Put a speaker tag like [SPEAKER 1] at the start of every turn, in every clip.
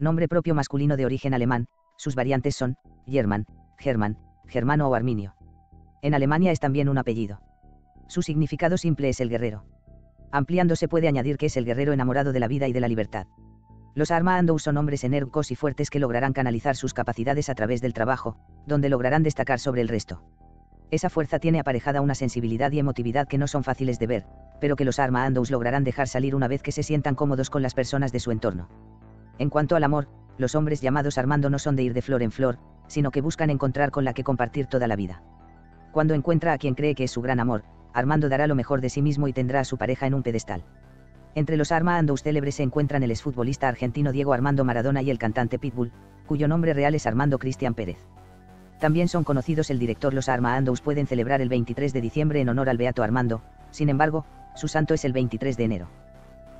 [SPEAKER 1] Nombre propio masculino de origen alemán, sus variantes son, German, Germán, Germano o Arminio. En Alemania es también un apellido. Su significado simple es el guerrero. Ampliando se puede añadir que es el guerrero enamorado de la vida y de la libertad. Los Armaandous son hombres enérgicos y fuertes que lograrán canalizar sus capacidades a través del trabajo, donde lograrán destacar sobre el resto. Esa fuerza tiene aparejada una sensibilidad y emotividad que no son fáciles de ver, pero que los Armaandous lograrán dejar salir una vez que se sientan cómodos con las personas de su entorno. En cuanto al amor, los hombres llamados Armando no son de ir de flor en flor, sino que buscan encontrar con la que compartir toda la vida. Cuando encuentra a quien cree que es su gran amor, Armando dará lo mejor de sí mismo y tendrá a su pareja en un pedestal. Entre los Armandos célebres se encuentran el exfutbolista argentino Diego Armando Maradona y el cantante Pitbull, cuyo nombre real es Armando Cristian Pérez. También son conocidos el director Los Armandos pueden celebrar el 23 de diciembre en honor al Beato Armando, sin embargo, su santo es el 23 de enero.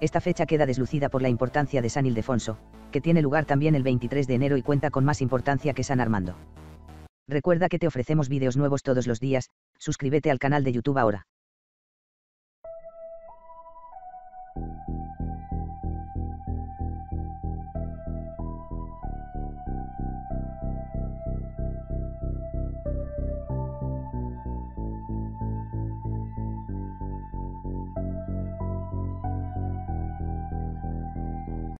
[SPEAKER 1] Esta fecha queda deslucida por la importancia de San Ildefonso, que tiene lugar también el 23 de enero y cuenta con más importancia que San Armando. Recuerda que te ofrecemos vídeos nuevos todos los días, suscríbete al canal de YouTube ahora.